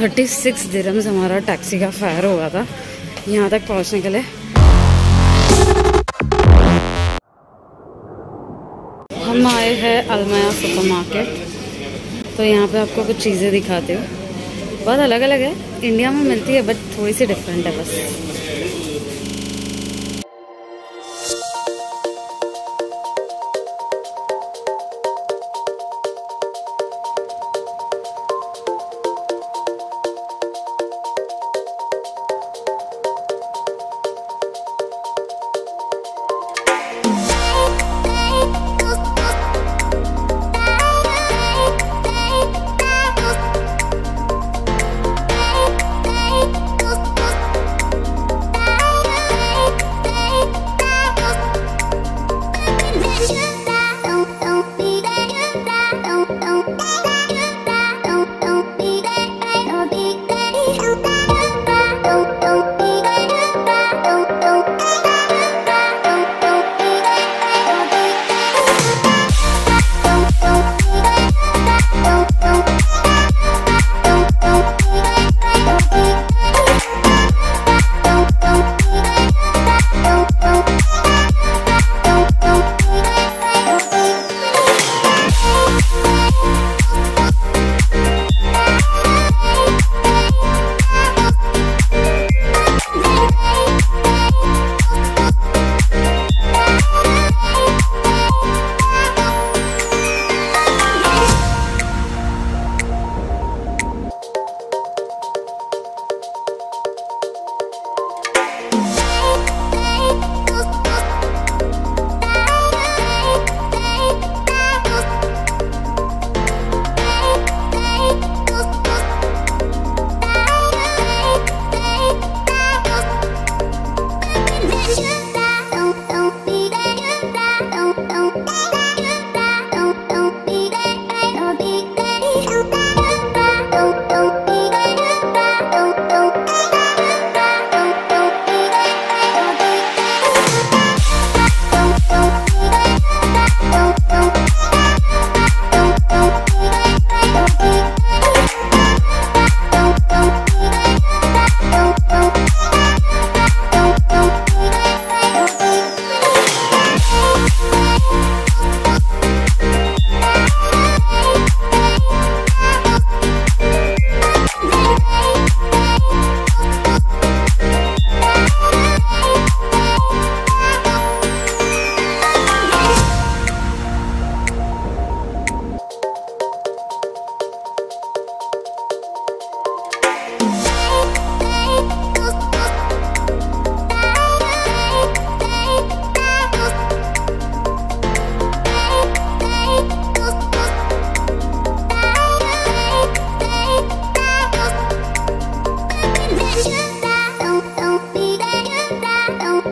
Thirty six dirhams हमारा taxi का fare हुआ था। यहाँ तक पहुँचने के लिए। हम आए हैं अलमया सुपर मार्केट तो यहाँ पे आपको कुछ चीज़ें दिखाते हो। बहुत अलग अलग है। इंडिया में मिलती है बट थोड़ी सी डिफरेंट है बस।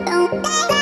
Don't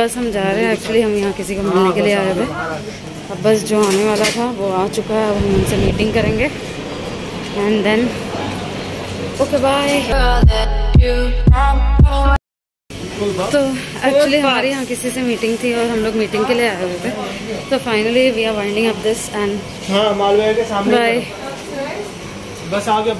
बस हम जा रहे हैं। एक्चुअली हम यहाँ किसी को मिलने के लिए आए थे। अब बस जो आने वाला था वो आ चुका है। अब हम उनसे मीटिंग करेंगे। एंड देन ओके बाय तो एक्चुअली हमारे यहाँ किसी से मीटिंग थी और हम लोग मीटिंग के लिए आए हुए थे। तो finally we are winding up this and हाँ मालवीय के सामने बाय बस आगे